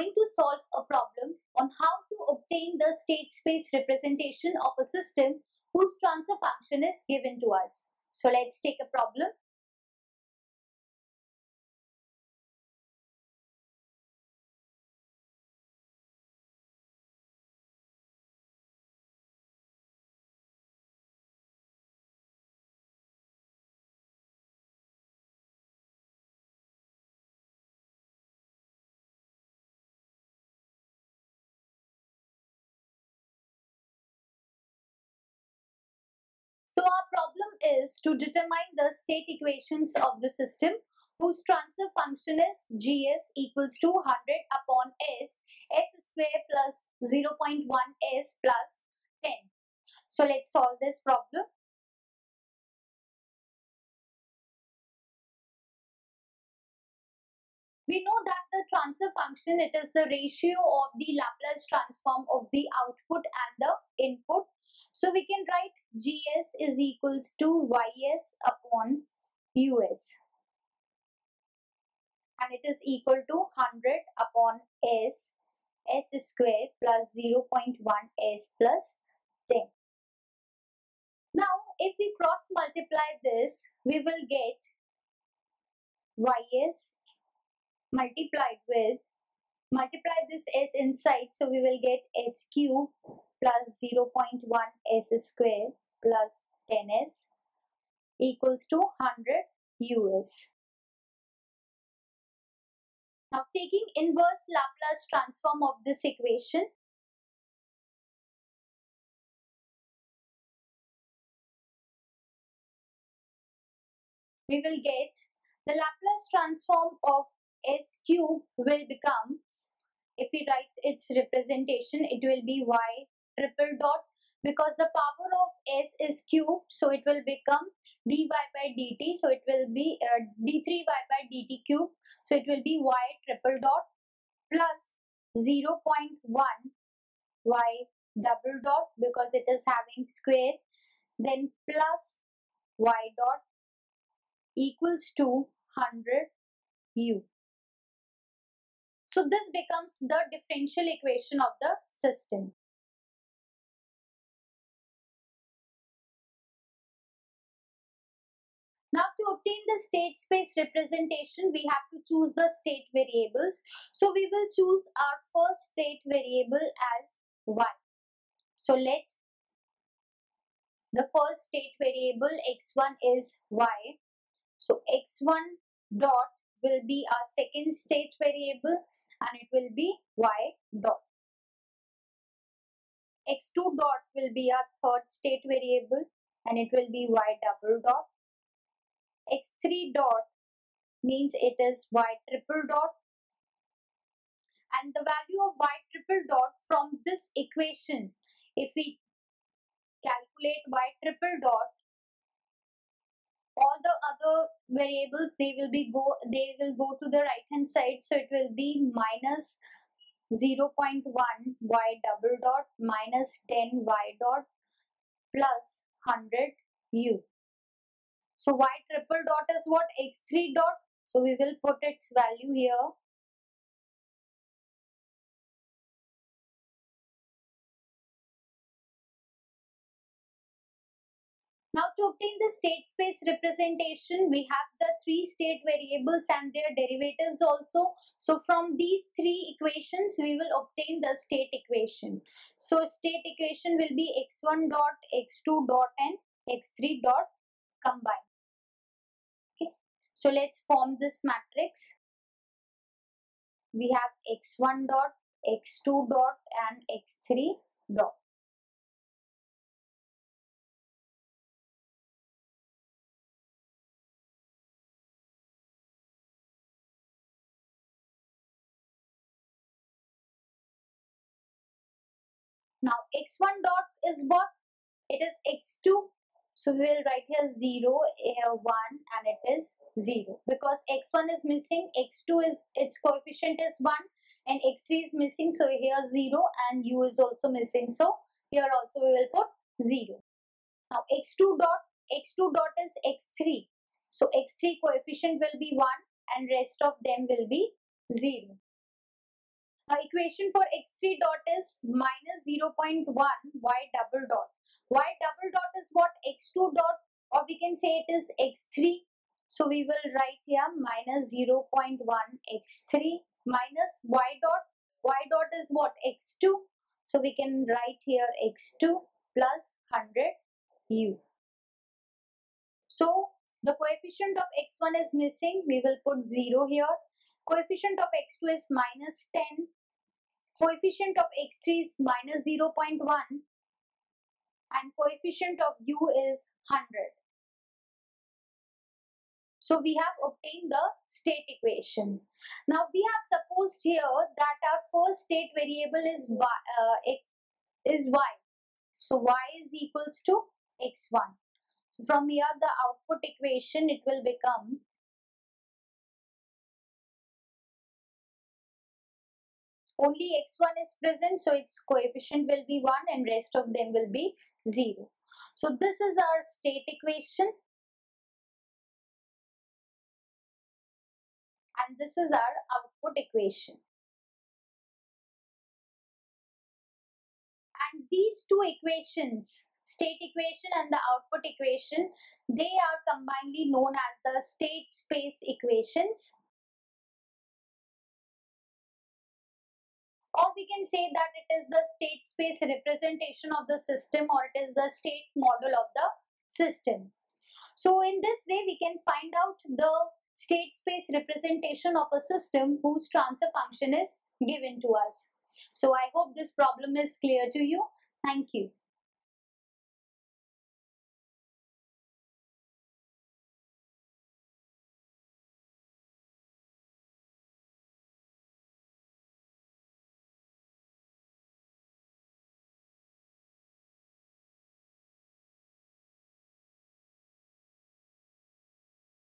going to solve a problem on how to obtain the state space representation of a system whose transfer function is given to us. So let's take a problem. So our problem is to determine the state equations of the system whose transfer function is gs equals to 100 upon s, s square plus 0.1 s plus 10. So let's solve this problem. We know that the transfer function, it is the ratio of the Laplace transform of the output and the input so we can write GS is equals to YS upon US and it is equal to 100 upon S S square plus 0.1 S plus 10. Now if we cross multiply this we will get YS multiplied with multiply this S inside so we will get S cube plus 0.1 s square plus 10s equals to 100 us. Now taking inverse Laplace transform of this equation, we will get the Laplace transform of s cube will become, if we write its representation, it will be y triple dot because the power of s is cube so it will become dy by dt so it will be uh, d3y by dt cube so it will be y triple dot plus 0 0.1 y double dot because it is having square then plus y dot equals to 100 u. So this becomes the differential equation of the system Now to obtain the state space representation, we have to choose the state variables. So we will choose our first state variable as y. So let the first state variable x1 is y. So x1 dot will be our second state variable and it will be y dot. x2 dot will be our third state variable and it will be y double dot x3 dot means it is y triple dot. And the value of y triple dot from this equation if we calculate y triple dot all the other variables they will be go they will go to the right hand side. So it will be minus 0.1 y double dot minus 10 y dot plus 100 u so y triple dot is what? x3 dot. So we will put its value here. Now to obtain the state space representation, we have the three state variables and their derivatives also. So from these three equations, we will obtain the state equation. So state equation will be x1 dot, x2 dot and x3 dot combined. So let's form this matrix. We have x1 dot, x2 dot and x3 dot. Now x1 dot is what? It is x2 so we will write here 0, here 1 and it is 0 because x1 is missing, x2 is its coefficient is 1 and x3 is missing so here 0 and u is also missing so here also we will put 0. Now x2 dot, x2 dot is x3 so x3 coefficient will be 1 and rest of them will be 0. Now equation for x3 dot is minus 0.1 y double dot. y double dot is what? x2 dot or we can say it is x3. So we will write here minus 0.1 x3 minus y dot. y dot is what? x2. So we can write here x2 plus 100 u. So the coefficient of x1 is missing. We will put 0 here. Coefficient of x2 is minus 10 coefficient of x3 is minus 0.1 and coefficient of u is 100. So we have obtained the state equation. Now we have supposed here that our first state variable is y, uh, x is y. So y is equals to x1. So from here the output equation it will become only x1 is present so its coefficient will be 1 and rest of them will be 0. So this is our state equation and this is our output equation. And these two equations, state equation and the output equation, they are combinedly known as the state space equations or we can say that it is the state space representation of the system or it is the state model of the system. So in this way we can find out the state space representation of a system whose transfer function is given to us. So I hope this problem is clear to you. Thank you.